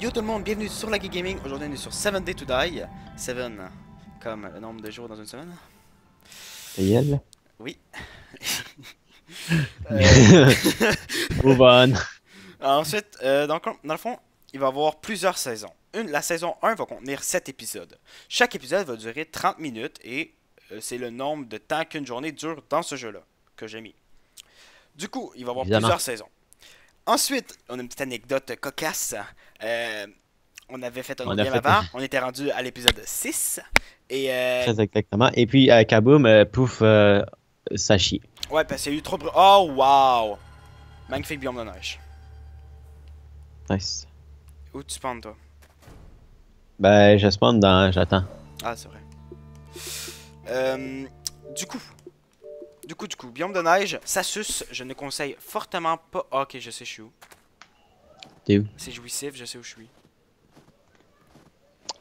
Yo tout le monde, bienvenue sur Lucky Gaming. Aujourd'hui on est sur 7 Day to Die. 7 comme le nombre de jours dans une semaine. Elle Oui. Euh, Move on. ensuite, euh, dans, le- dans le fond, il va y avoir plusieurs saisons. Une, la saison 1 va contenir 7 épisodes. Chaque épisode va durer 30 minutes et euh, c'est le nombre de temps qu'une journée dure dans ce jeu-là que j'ai mis. Du coup, il va y avoir Évidemment. plusieurs saisons. Ensuite, on a une petite anecdote cocasse. Euh, on avait fait un On autre game avant. On était rendu à l'épisode 6. Et euh, Très exactement. Et puis, euh, Kaboom, euh, pouf, euh, ça chie. ouais, parce qu'il y a eu trop. Oh, wow! Magnifique biome de neige. Nice. Où tu spawns, toi? Ben, je spawn dans. J'attends. Ah, c'est vrai. Euh, du coup, du coup, du coup, biome de neige, ça suce. Je ne conseille fortement pas. Ah, ok, je sais, je suis où. T'es où? C'est jouissif, je sais où je suis.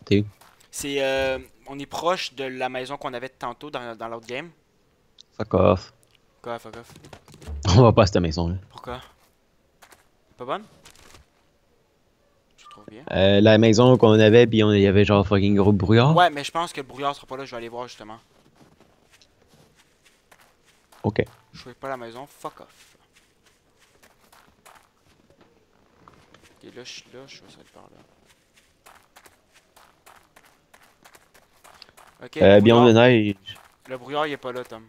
T'es où? C'est, euh, on est proche de la maison qu'on avait tantôt dans, dans l'autre game. Fuck off. Quoi, fuck off. On va pas à cette maison-là. Pourquoi? Pas bonne? Je trouve bien. Euh, la maison qu'on avait, puis il y avait genre fucking gros brouillard. Ouais, mais je pense que le brouillard sera pas là, je vais aller voir justement. Ok. Je fais pas la maison, fuck off. Ok, là je suis là, je vais essayer par là. Ok, Euh, le de brouillard- neige. le brouillard il est pas là, Tom.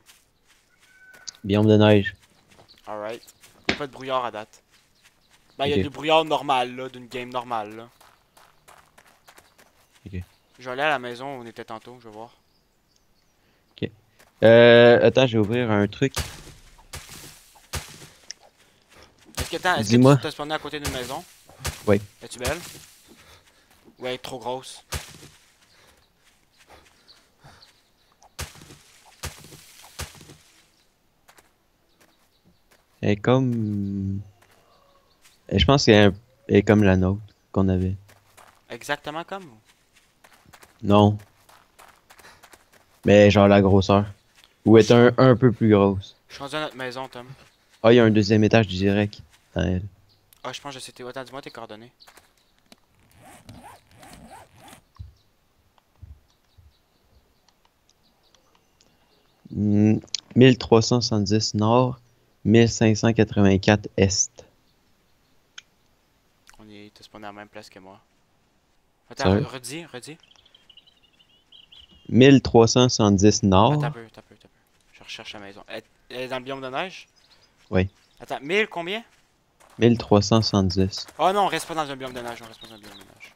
Biome de neige. Alright. Y'a pas de brouillard à date. Ben, y'a Ok. du brouillard normal, là, d'une game normale, là. Ok. Je vais aller à la maison où on était tantôt, je vais voir. Euh, attends, je vais ouvrir un truc. Est-ce que t'as, est-ce que tu t'es spawné à côté d'une maison? Oui. Es-tu belle? Ouais, trop grosse? Elle est comme. Et je pense qu'elle est- comme la nôtre qu'on avait. Exactement comme vous. Non. Mais genre la grosseur. Ou est un, un peu plus grosse. Je suis rendu à notre maison, Tom. Ah, il y a un deuxième étage direct dans elle. Ah, je pense que tes. Attends, dis-moi tes coordonnées. Hmm, 1370 nord, 1584 est. On est tous spawné à la même place que moi. Attends, redis, redis. 1370 nord. Attends attends attends recherche la maison. Elle, elle est dans le biome de neige? Oui. Attends, 1000 combien? 1370. Oh non, on reste pas dans un biome de neige, on reste pas dans un biome de neige.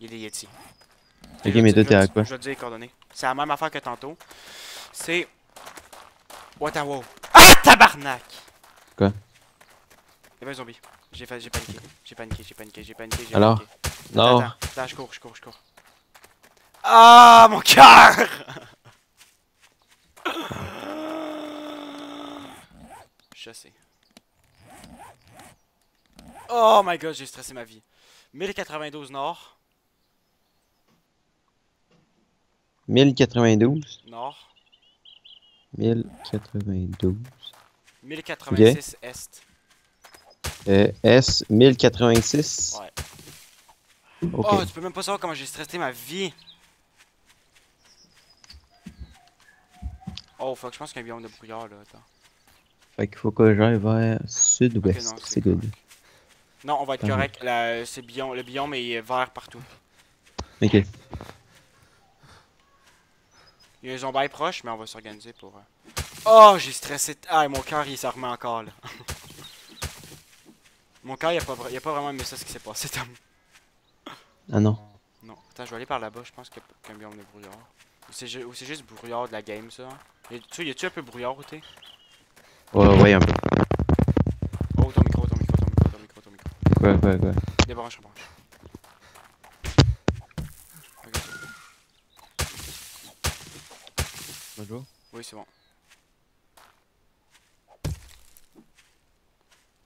Il des Yeti. Ok, mais toi, t'es à quoi? Je vais te dire les coordonnées. C'est la même affaire que tantôt. C'est. What a wow. Ah, tabarnak! Quoi? Y'a pas un zombie. J'ai j'ai paniqué. J'ai paniqué, j'ai paniqué, j'ai paniqué, j'ai Alors? paniqué. Non. Attends, attends, attends, je cours, je cours, je cours. Ah, mon cœur! Oh my god, j'ai stressé ma vie. 1092 nord. 1092. Nord. 1092. 1086 est. Euh, S 1086. Ouais. Oh, tu peux même pas savoir comment j'ai stressé ma vie. Oh fuck, je pense qu'il y a un biome de brouillard là. Attends. Fait qu'il faut que j'aille vers sud-ouest. non, c'est good. correct. Non, on va être Ah, correct. La- c'est biome, le biome est vert partout. Ok. Il y a un zombie proche, mais on va s'organiser pour. euh. Oh, j'ai stressé. Ah, mon cœur il s'en remet encore là. mon cœur il a pas, il a pas vraiment aimé ça ce qui s'est passé, Tom. Ah non. Non. Attends, je vais aller par là-bas, je pense qu'il y a qu'un biome de brouillard. Ou c'est ju- ou c'est juste brouillard de la game ça? Y a-tu un peu brouillard où t'es? Ouais, ouais, un peu. Oh, ton micro, ton micro, ton micro, ton micro, ton micro. Débranche, rebranche. Ok, c'est bon. Bonjour. Oui, c'est bon.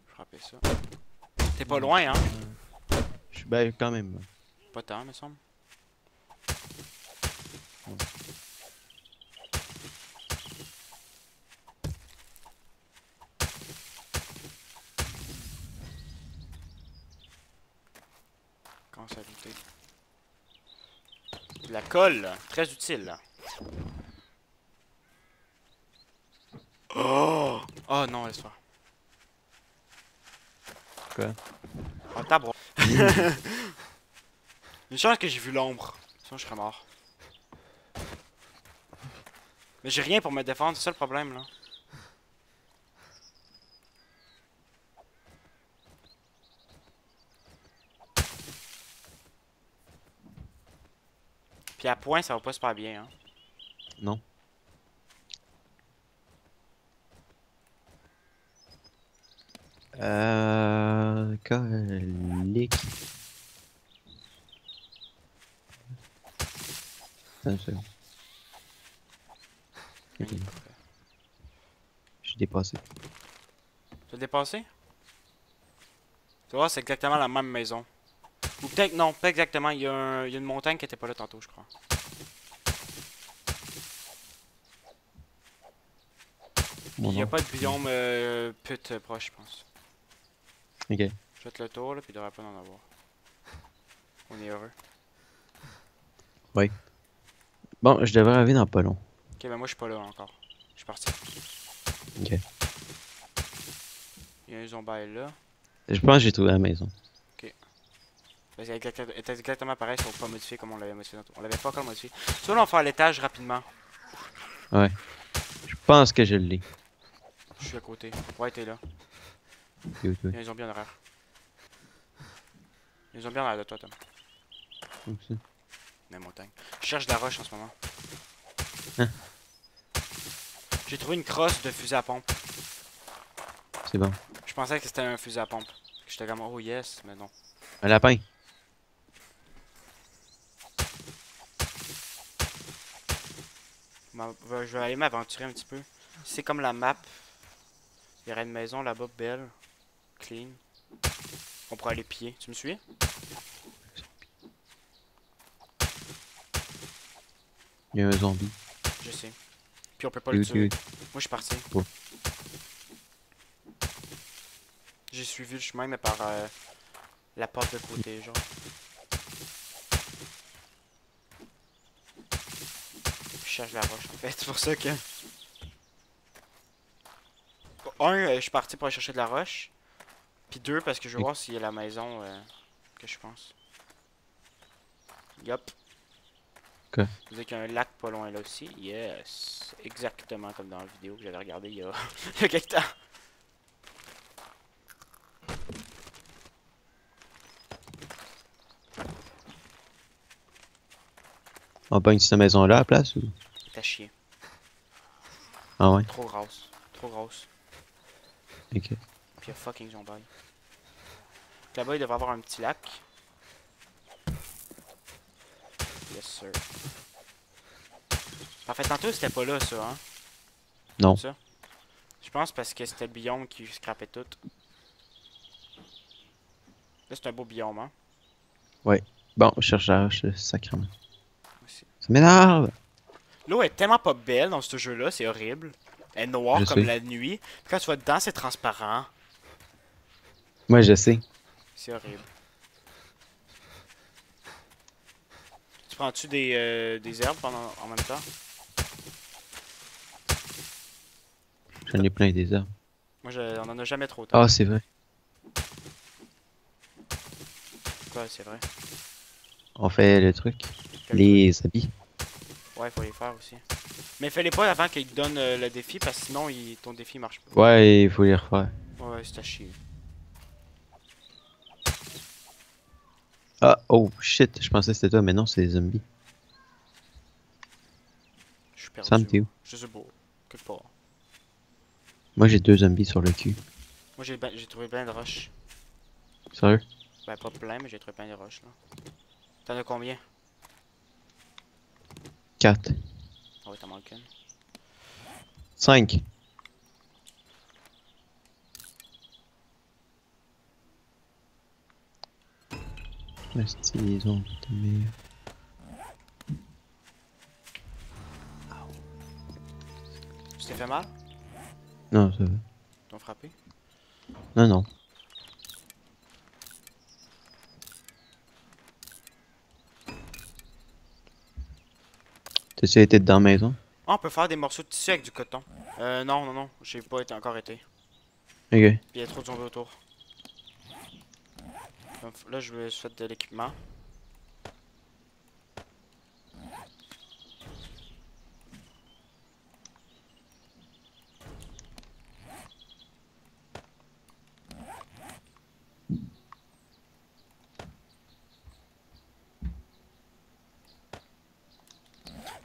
Frapper ça. T'es pas loin, hein? Je suis ben quand même. Pas tant, me semble. Commence à douter. De La colle, très utile. Oh! Oh non, laisse faire. Quoi? Oh, tabro. Une chance que j'ai vu l'ombre. Sinon, je serais mort. Mais j'ai rien pour me défendre, c'est ça le problème là. Puis à point, ça va pas super bien, hein. Non. Euh. Colique. Attends une seconde. Ok, Je suis dépassé. Tu as dépassé? Tu vois, c'est exactement la même maison. Ou peut-être, non, pas exactement. Il y, a un- il y a une montagne qui était pas là tantôt, je crois. Mon Il n'y a pas de biome euh, pute proche, je pense. Ok. Je fais le tour, là, puis il devrait pas en avoir. On est heureux. Bon, je devrais arriver dans pas long. Ok, ben moi, je suis pas là encore. Je suis parti. Ok. Il y a un zombie là. Je pense que j'ai trouvé la maison. C'est exact- était exactement pareil, sauf pas modifié comme on l'avait modifié. On l'avait pas encore modifié. Soit là, on va faire l'étage rapidement. Je pense que je l'ai. Je suis à côté. Ouais, t'es là. Ok, ok, Il y a un zombie en arrière. Il y a un zombie en arrière de toi, Tom. ok, ça? La montagne. Je cherche de la roche en ce moment. Hein? J'ai trouvé une crosse de fusil à pompe. C'est bon. Je pensais que c'était un fusil à pompe. J'étais comme, oh yes, mais non. Un lapin. Ma- va- Je vais aller m'aventurer un petit peu. C'est comme la map. Il y aurait une maison là-bas, belle, clean. On pourrait aller piller. Tu me suis? Il y a un zombie. Je sais. Puis on peut pas le tuer. Moi, je suis parti. J'ai suivi le chemin, mais par euh, la porte de côté, genre. Cherche la roche, en fait. C'est pour ça que... Un, euh, je suis parti pour aller chercher de la roche. Puis deux, parce que je veux voir s'il y a la maison euh, que je pense. Yup. Ok. Vous avez qu'il y a un lac pas loin là aussi. Yes. Exactement comme dans la vidéo que j'avais regardé il y a, il y a quelques temps. On pogne cette maison-là à la place ou? Chier. Ah ouais, Trop grosse. Trop grosse. ok. Puis il y a fucking zombie. Là-bas, il devrait avoir un petit lac. Yes, sir. En fait, tantôt, c'était pas là, ça, hein? Non. Ça? Je pense parce que c'était le biome qui scrapait tout. Là, c'est un beau biome, hein? Bon, je cherche la roche, sacrément. Ça m'énerve! L'eau est tellement pas belle dans ce jeu-là, c'est horrible. Elle est noire Je comme sais. la nuit. Puis quand tu vas dedans, c'est transparent. Moi, je sais. C'est horrible. Tu prends-tu des, euh, des herbes pendant, en même temps? J'en ai plein des arbres. Moi, je, on en a jamais trop. Ah, c'est vrai. Quoi, c'est vrai. On fait le truc. Quel Les habits. Ouais, faut les faire aussi. Mais fais-les pas avant qu'il te donne euh, le défi, parce que sinon, il, ton défi marche pas. Ouais, il faut les refaire. Ouais, c'est à chier. Ah, oh shit, je pensais que c'était toi, mais non, c'est des zombies. Je suis perdu. Sam, t'es où? Je sais pas. Quelque part. Moi, j'ai deux zombies sur le cul. Moi, j'ai ben- j'ai trouvé plein de roches. Sérieux? Ben, pas plein, mais j'ai trouvé plein de roches, là. T'en as combien? 4. Ah ouais, t'en manques une. 5. Esti, les de merde. Tu t'es fait mal? Non, ça va. Ils t'ont frappé? Non, non. T'as-tu été dans la maison? Ah, on peut faire des morceaux de tissu avec du coton. Euh, non, non, non, j'ai pas été encore été. Ok. Puis il y a trop de zombies autour. Là, je vais faire de l'équipement.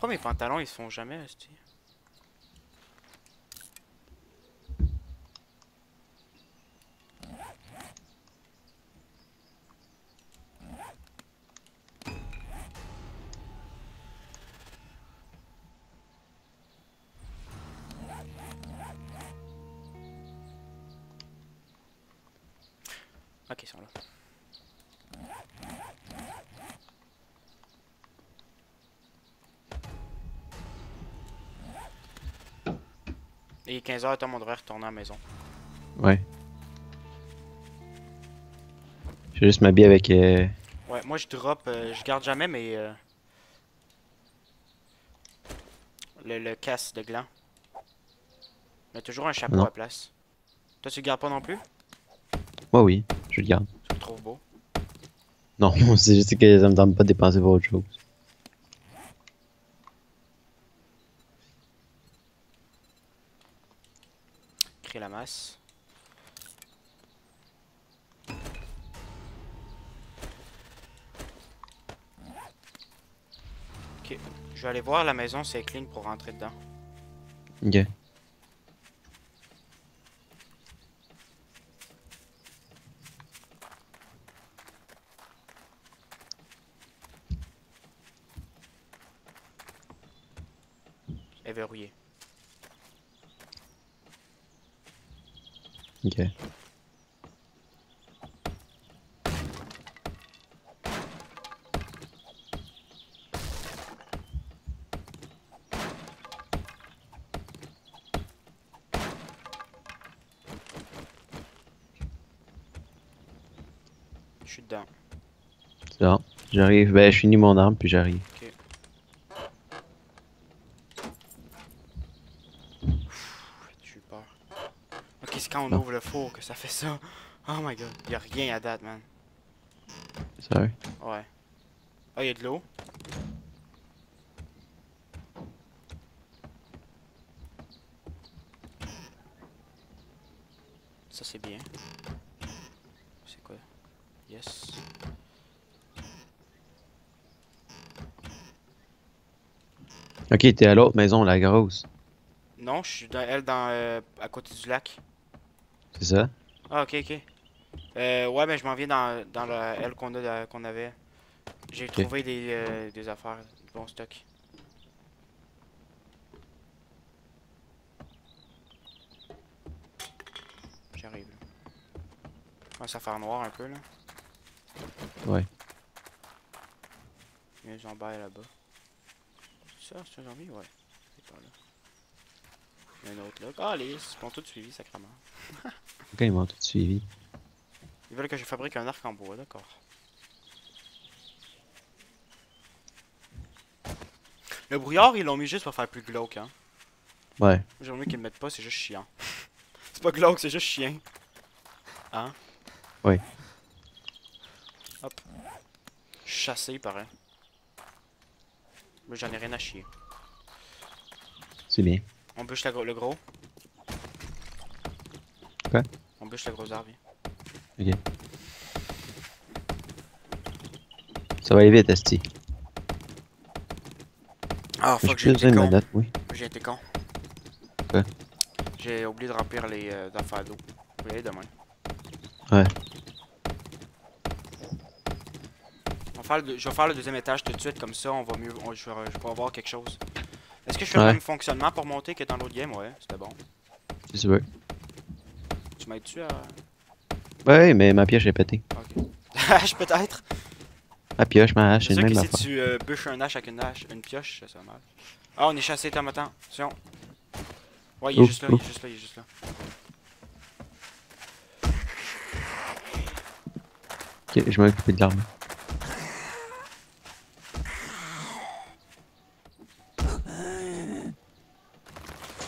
Pourquoi mes pantalons ils se font jamais, esti? Ok, ils sont là. Est 15h, Tom, on devrait retourner à la maison. Ouais. Je vais juste m'habiller avec. Euh... Ouais, moi je drop, euh, je garde jamais mes. euh, le, le casse de gland. Mais toujours un chapeau Non. à place. Toi tu le gardes pas non plus? Ouais, oui, je le garde. Tu le trouves beau. Non, c'est juste que ça me tente pas de dépenser pour autre chose. La masse. Ok, je vais aller voir la maison si elle est clean pour rentrer dedans. Ok. Elle est verrouillée. Ok. Je suis dedans. C'est bon. J'arrive. Ben, je finis mon arme, puis j'arrive. J'ai eu peur. Ok, c'est quand on Non. Four que ça fait ça. Oh my god, y'a rien à date, man. Sorry. Ouais. Ah, y'a de l'eau. Ça, c'est bien. C'est quoi? Yes. Ok, t'es à l'autre maison, la grosse. Non, je suis dans elle dans euh, à côté du lac. C'est ça? Ah, ok, ok. Euh, ouais, mais je m'en viens dans, dans la elle qu'on avait. J'ai trouvé des, euh, des affaires, du bon stock. J'arrive. là. Commence à faire noir un peu là. Ouais. Il y a un zombie là-bas. C'est ça, c'est un zombie? Ouais. C'est pas là. Il y a un autre là. Ah, les, ils sont tous suivis, sacrément. Ok, ils m'ont tout suivi? Ils veulent que je fabrique un arc en bois, d'accord. Le brouillard, ils l'ont mis juste pour faire plus glauque, hein. Ouais. J'aimerais mieux qu'ils le mettent pas, c'est juste chiant. c'est pas glauque, c'est juste chien. Hein? Oui. Hop. Chassé, pareil. Mais j'en ai rien à chier. C'est bien. On bûche la le gros. Quoi? Bûche le gros arbre, viens. Ça va aller vite, Esti. Ah, J'ai fuck, j'ai été oui. J'ai été con. Quoi? J'ai oublié de remplir les euh, affaires d'eau. Je vais y aller demain. Ouais. On va faire le je vais faire le deuxième étage tout de suite, comme ça on va mieux. on- je, vais, je vais avoir quelque chose. Est-ce que je fais le même fonctionnement pour monter que dans l'autre game? Ouais, c'était bon. Si tu veux. Tu m'aides-tu à. Ouais, mais ma pioche est pétée. Ok. Hache peut-être? Ma pioche, ma hache, C'est sûr le que même si tu euh, bûches un hache avec une hache, une pioche, ça, va mal. Ah, on est chassé, Tom, attends. Attention. Ouais, il est Ouf, juste là, il est juste là, il est juste là. Ok, je vais m'occuper de l'arme.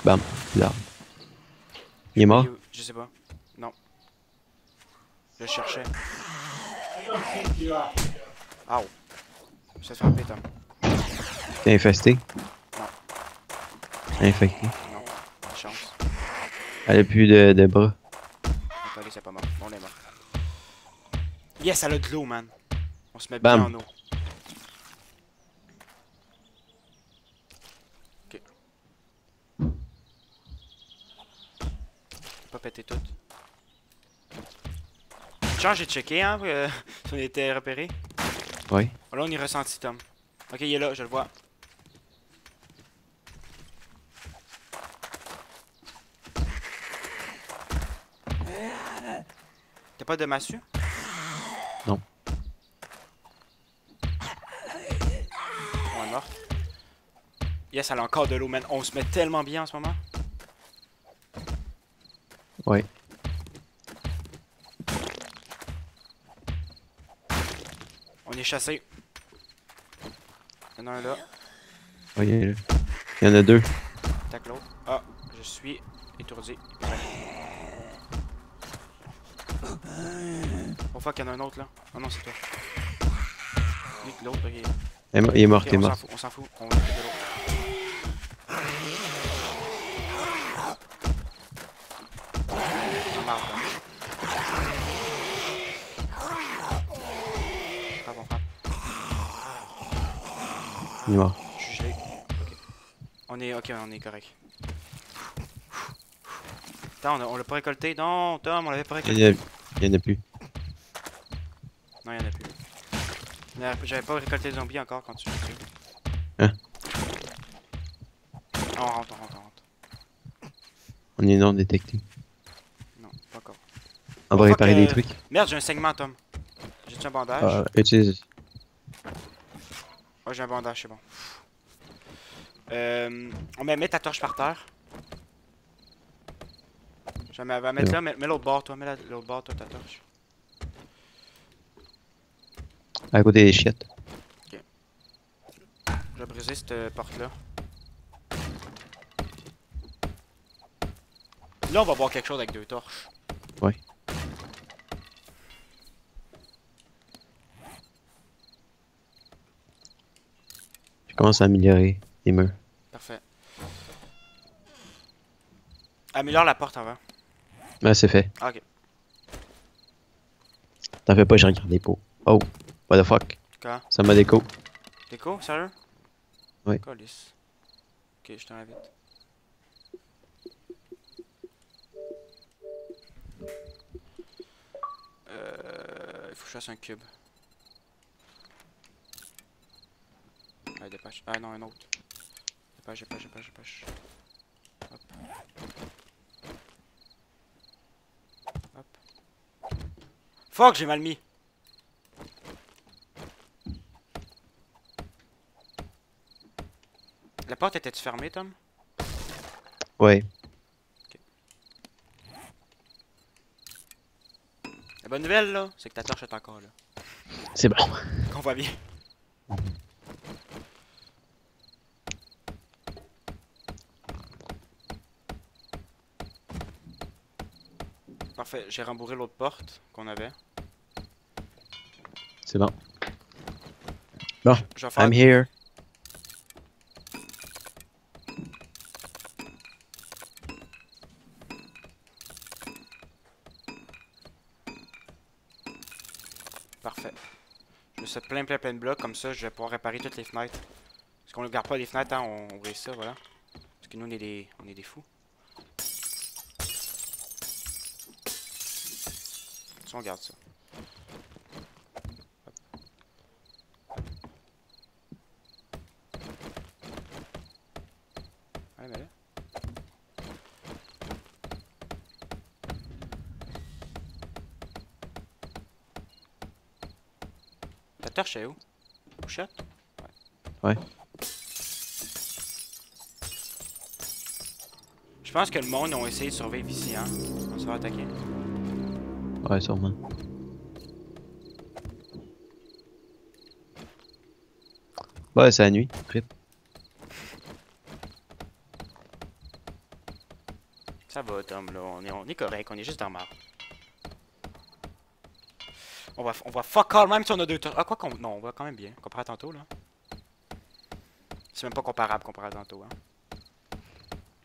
Bam. Là. Il est mort? Je sais pas. Je cherchais. Ow. Je vais te frapper, Tom. T'es infesté? Non. Infecté. Non. Pas de chance. Elle a plus de, de bras. Attendez, c'est pas mort. On est mort. Yes, elle a de l'eau, man. On se met Bam. bien en eau. Ok. Pas péter tout. Genre, j'ai checké, hein, euh, si on était repéré. Oui. Là, on est ressenti, Tom. Ok, il est là, je le vois. T'as pas de massue? Non. On est mort. Yes, elle a encore de l'eau, man. On se met tellement bien en ce moment. Oui. On est chassé. Il y en a un là. Oui, il est là. Il y en a deux. Tac l'autre. Ah, je suis étourdi. Oh fuck, il y en a un autre là. Oh non, c'est toi. L'autre. Il est mo- il est mort, Ok, il est on s'en mort. fout, on s'en fout. On va de l'autre. Il est mort. On est, ok, on est correct. Attends, on a- on l'a pas récolté. Non, Tom, on l'avait pas Il récolté. y, a- il y en a plus. Non, il y en a plus. A- J'avais pas récolté le zombie encore quand tu l'as tué. Hein? On rentre, on rentre, on rentre. On est non détecté. Non, pas encore. On va réparer euh, des trucs. Merde, j'ai un segment, Tom. J'ai-tu un bandage? Ah, utilise. J'ai un bandage, c'est bon. Euh, on met, mets ta torche par terre. Je vais va mettre là, mets, mets l'autre bord, toi. Mets la- l'autre bord, toi, ta torche. À côté des chiottes. Je vais briser cette euh, porte-là. Là, on va voir quelque chose avec deux torches. Ouais. Je commence à améliorer les murs. Parfait. Améliore la porte avant. Ah, c'est fait. Ah, ok. T'en fais pas, je regarde les pots. Oh, what the fuck? Quoi? Ça m'a déco. Déco, sérieux? Ouais. Calice. Ok, je t'en invite. Euh, il faut que je fasse un cube. Ah, dépêche. Ah non, un autre. Dépêche, dépêche, dépêche, dépêche. Hop. Hop. Fuck, j'ai mal mis. La porte était-tu fermée, Tom? Ouais. La bonne nouvelle, là, c'est que ta torche est encore là. C'est bon. Qu'on voit bien. Parfait, j'ai rembourré l'autre porte qu'on avait. C'est bon. Je vais faire. I'm here. Parfait. Je vais mettre plein, plein, plein de blocs, comme ça je vais pouvoir réparer toutes les fenêtres. Parce qu'on ne garde pas les fenêtres, hein, on on ouvre ça, voilà. Parce que nous on est des, on est des fous. Ça, on garde ça. Ouais, mais là. Ta torche est où? Couchette? Ouais. Je pense que le monde ont essayé de survivre ici, hein. On se fait attaquer. Ouais, sûrement. Ouais, c'est la nuit. Rip. va, Tom, là. On est, on est correct, on est juste dans la merde. On va, on va fuck all même si on a deux torches. Ah, quoi qu'on. Non, on va quand même bien. Comparé à tantôt, là. C'est même pas comparable comparé à tantôt, hein.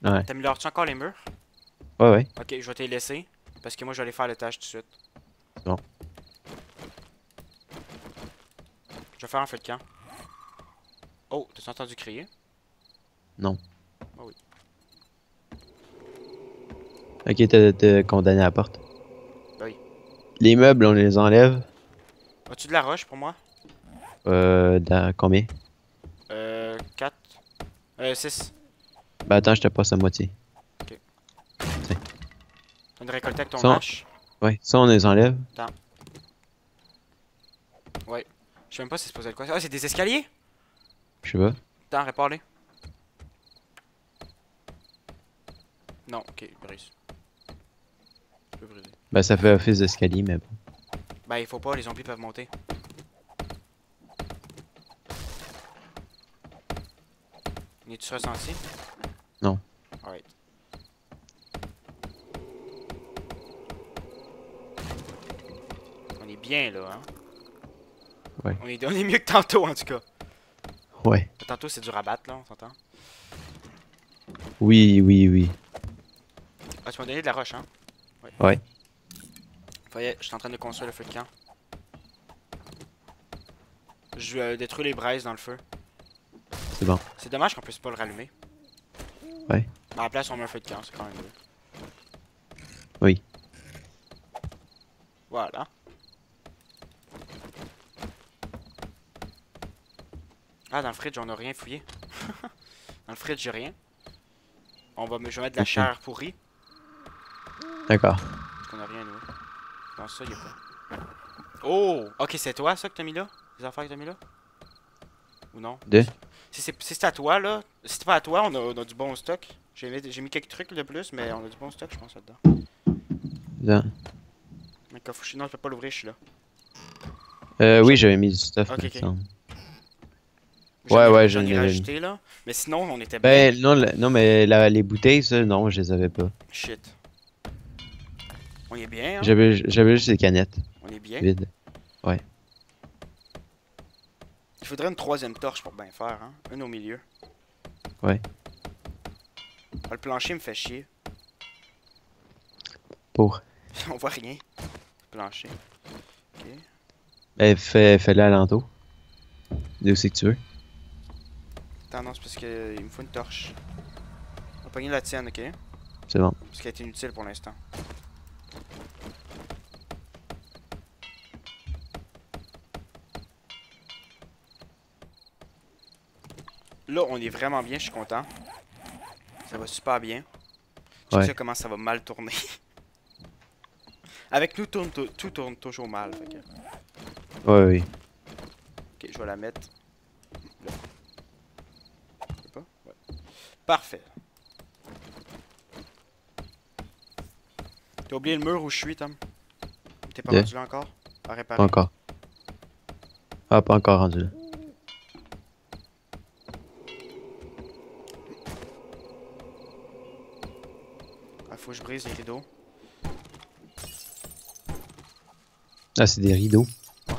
Ouais. T'améliores-tu encore les murs? Ouais, ouais. Ok, je vais te les laisser. Parce que moi, je vais aller faire tâche tout de suite. Bon. Je vais faire un feu de camp. Oh, t'as entendu crier? Non. Ah oui. Ok, t'as t'as condamné à la porte. Oui. Les meubles, on les enlève. As-tu de la roche pour moi? Euh, dans combien? Euh, 4. Euh, 6. Bah attends, je te passe à moitié. Récolter avec ton Ça- hache. Ouais, ça on les enlève. Je sais même pas si c'est supposé être quoi. Ah, c'est des escaliers? Je sais pas. Attends, répare-les. Non, ok, brise. Tu peux briser. Bah ça fait office d'escalier, mais bon. Ben, il faut pas, les zombies peuvent monter. Es-tu ressenti? Non. Alright. On est bien là, hein? Ouais. On est, on est mieux que tantôt en tout cas. Ouais. Tantôt c'est du rabat là, on s'entend? Oui, oui, oui. Ah, tu m'as donné de la roche, hein? Ouais. Voyez, je suis en train de construire le feu de camp. Je vais euh, détruire les braises dans le feu. C'est bon. C'est dommage qu'on puisse pas le rallumer. Ouais. À la place, on met un feu de camp, c'est quand même mieux. Oui. Voilà. Ah, dans le fridge, on a rien fouillé. dans le fridge, j'ai rien. On va, je vais mettre de la chair pourrie. D'accord. Parce qu'on a rien, nous. Dans ça, il a pas. Oh! Ok, c'est toi, ça, que t'as mis là? Les affaires que t'as mis là? Ou non? De? Si c'est à toi, là, si c'est pas à toi, on a, on a du bon stock. J'ai mis, mis quelques trucs de plus, mais on a du bon stock, je pense, là-dedans. Là. Mais quand faut- non, je peux pas l'ouvrir, je suis là. Euh, oui, j'avais mis du stuff. Ok, il me ok. semble. J'en Ouais, ai- ouais, j'en ai rajouté, là. Mais sinon, on était bien. Ben, non, la- non mais la- les bouteilles, ça, non, je les avais pas. Shit. On est bien, hein? J'avais juste les canettes On est bien? vides. Il faudrait une troisième torche pour bien faire, hein? Une au milieu. Ouais. Ah, le plancher me fait chier. Pour. on voit rien. Plancher. Ok. Ben, fais- fais-le à l'entour. D'où c'est que tu veux. Attends, non, c'est parce que il me faut une torche. On va pogner la tienne, ok? C'est bon. Parce qu'elle est inutile pour l'instant. Là, on est vraiment bien, je suis content. Ça va super bien. Je Ouais. sais comment ça va mal tourner. Avec nous, tourne tout tourne toujours mal. fait que- Ouais, oui. Ok, je vais la mettre. Là. Je sais pas? Ouais. Parfait. T'as oublié le mur où je suis, Tom? T'es pas Yeah. rendu là encore? À réparer? Pas encore. Ah, pas encore rendu là. Ah, faut que je brise les rideaux. Ah, c'est des rideaux. Ouais.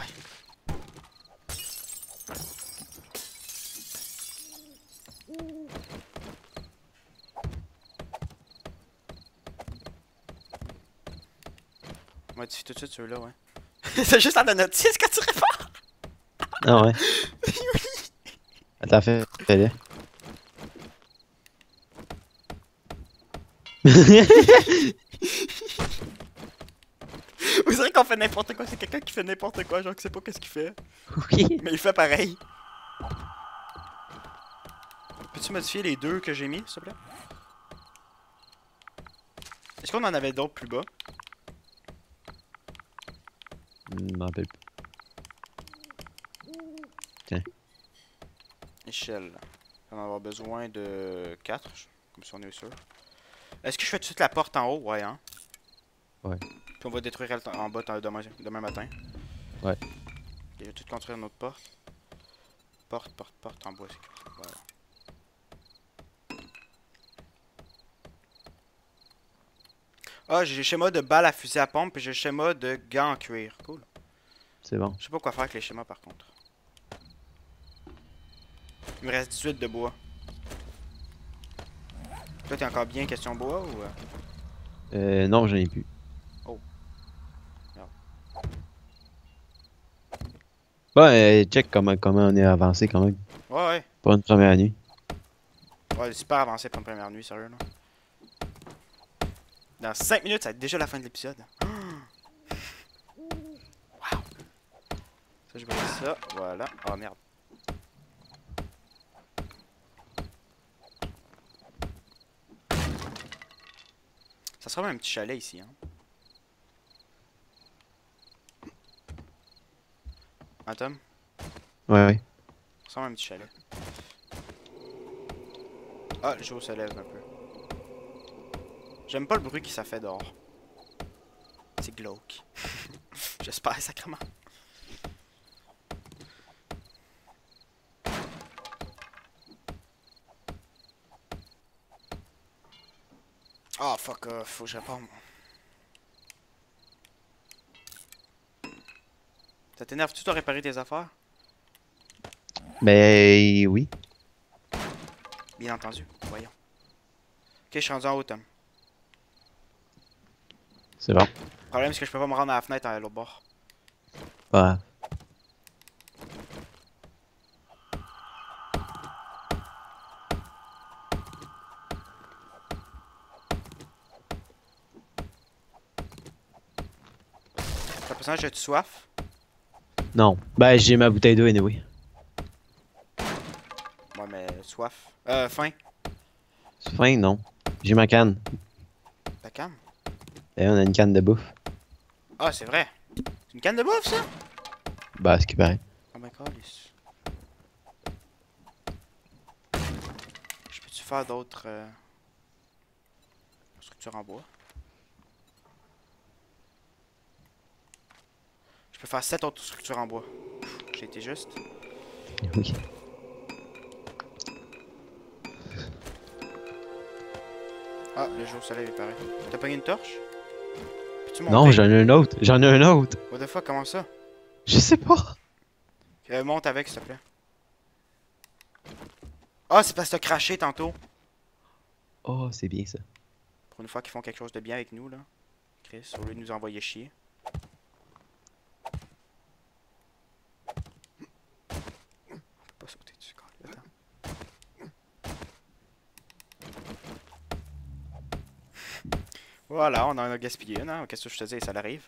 Modifie tout de suite ceux-là, ouais. C'est juste la notice quand tu répares! Ah ouais. Attends, fais, fais-le. Vous savez qu'on fait n'importe quoi, c'est quelqu'un qui fait n'importe quoi, genre qui sait pas qu'est-ce qu'il fait. oui. Mais il fait pareil. Peux-tu modifier les deux que j'ai mis, s'il te plaît? Est-ce qu'on en avait d'autres plus bas? Rappelle plus. Échelle. On va avoir besoin de 4, comme ça on est sûr. Est-ce que je fais tout de suite la porte en haut? Ouais, hein? Ouais. Puis on va détruire elle en bas demain, demain matin. Ouais. Ok, je vais tout construire une autre porte. Porte, porte, porte en bois, c'est. Voilà. Ah, j'ai le schéma de balle à fusil à pompe et j'ai le schéma de gants en cuir. Cool. C'est bon. Je sais pas quoi faire avec les schémas par contre. Il me reste 18 de bois. Toi, t'es encore bien question bois ou. euh? Euh, non, j'en ai plus. Oh. Merde. Bon, euh, check comment, comment on est avancé quand même. Ouais, ouais. Pour une première nuit. Ouais, super avancé pour une première nuit, sérieux là. Dans 5 minutes, ça va être déjà la fin de l'épisode. Wow. Ça, je vais ça. Voilà. Oh merde. Ça sera même un petit chalet ici, hein. Tom? Ouais, ouais. Ça ressemble à un petit chalet. Ah, le jour se lève un peu. J'aime pas le bruit que ça fait dehors. C'est glauque. J'espère, sacrément. Ah, fuck off, faut que je réponde. Ça t'énerve-tu de réparer tes affaires? Ben oui. Bien entendu, voyons. Ok, je suis rendu en haut, Tom. C'est bon. Le problème, c'est que je peux pas me rendre à la fenêtre à l'autre bord. Pas que j'ai soif? Non. Ben j'ai ma bouteille d'eau anyway. Ouais, mais soif. Euh, faim. Fin, non. J'ai ma canne. Ta canne? Et on a une canne de bouffe. Ah, c'est vrai. C'est une canne de bouffe, ça? Bah, ce qui paraît. Oh my god, Je peux-tu faire d'autres euh, structures en bois? Peux faire 7 autres structures en bois. J'ai été juste. Oui. Ah, le jour se lève, il paraît. T'as pogné une torche? Non, j'en ai un autre. J'en ai un autre. What the fuck, comment ça? Je sais pas. Euh, monte avec, s'il te plaît. Ah, c'est parce que t'as craché tantôt. Oh, c'est bien ça. Pour une fois qu'ils font quelque chose de bien avec nous, là. Chris, au lieu de nous envoyer chier. On peut pas sauter dessus, quand Attends. Voilà, on en a gaspillé une, hein. Qu'est-ce que je te dis, ça l'arrive.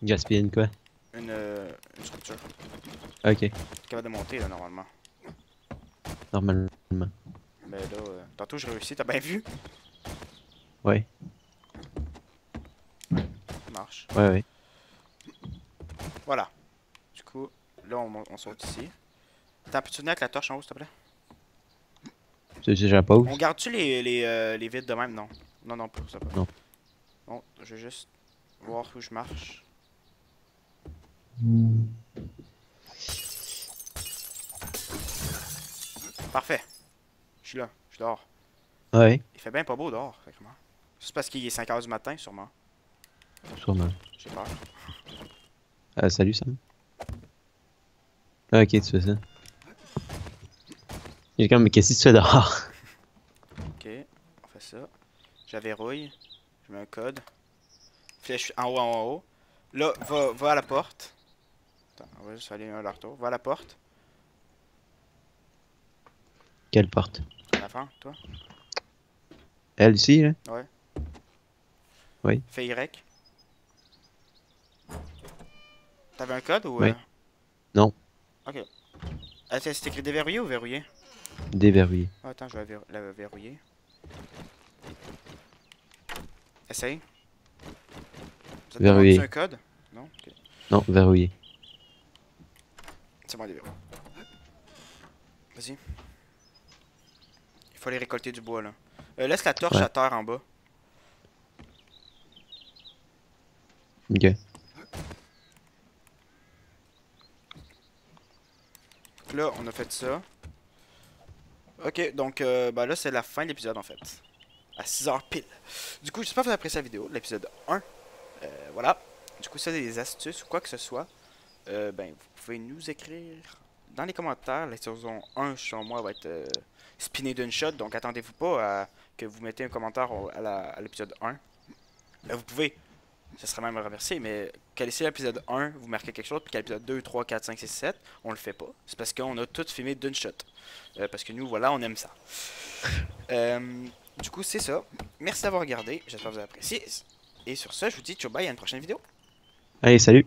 Gaspiller une quoi? Une, euh, une structure. Ok. Capable de monter, là, normalement. Normalement. Mais là, euh, tantôt j'ai réussi, t'as bien vu? Ouais. Ça marche. Ouais, ouais. Voilà. Du coup, là, on, on saute ici. Attends, peux-tu venir avec la torche en haut, s'il te plaît? J'en pose. On garde-tu les, les, euh, les vides de même? Non. Non, non, pas, ça va. Non. Bon, je vais juste voir où je marche. Parfait. Je suis là. Je suis dehors. Ouais, Il fait bien pas beau dehors. C'est parce qu'il est 5h du matin, sûrement. sûrement. J'ai peur. Ah, salut Sam. Ah, ok, tu fais ça. Il est comme, mais qu'est-ce que tu fais dehors? Ok, on fait ça. Je la verrouille. Je mets un code. Flèche en haut, en haut. Là, va, va à la porte. Attends, on va juste aller un à leur tour. Va à la porte. Quelle porte? À l'avant, toi. Elle ici, là? Fais Y. T'avais un code ou. Oui. euh? Non. Ok. Ah, c'est c'est écrit déverrouillé ou verrouillé Déverrouillé. Ah, Attends, je vais la, ver- la verrouiller. Essaye. Ça te Verrouillé. demande-tu un code? Non Ok. Non, verrouillé. C'est bon, déverrouillé. Vas-y. Il faut aller récolter du bois là. Euh, laisse la torche Ouais. à terre en bas. Ok. Là, on a fait ça. Ok, donc euh, bah là c'est la fin de l'épisode en fait. À 6h pile. Du coup, j'espère que vous avez apprécié la vidéo, l'épisode 1. Euh, voilà. Du coup, si vous avez des astuces ou quoi que ce soit, euh, ben vous pouvez nous écrire dans les commentaires. La saison 1, selon moi, va être spinée d'une shot. Donc attendez-vous pas à que vous mettez un commentaire à l'épisode 1. Ben, vous pouvez. Ce serait même remercié, mais qu'à laisser l'épisode 1, vous marquez quelque chose, puis qu'à l'épisode 2, 3, 4, 5, 6, 7, on le fait pas. C'est parce qu'on a tout filmé d'une shot. Euh, parce que nous, voilà, on aime ça. Euh, du coup, c'est ça. Merci d'avoir regardé. J'espère que vous avez apprécié. Et sur ce, je vous dis ciao bye à une prochaine vidéo. Allez, salut!